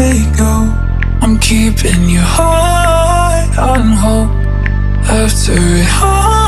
they go I'm keeping your heart on hold After it hurts.